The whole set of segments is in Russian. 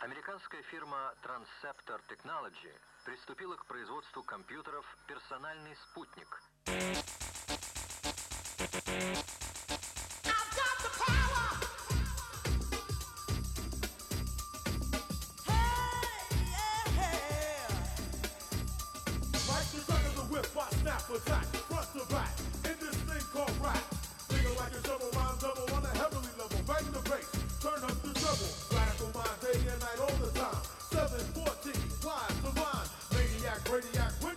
Американская фирма Transceptor Technology приступила к производству компьютеров «Персональный спутник». Whip, I snap attack, front to back, in this thing called rap. Nigga like a double round, double Yeah.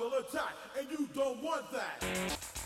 will attack, and you don't want that.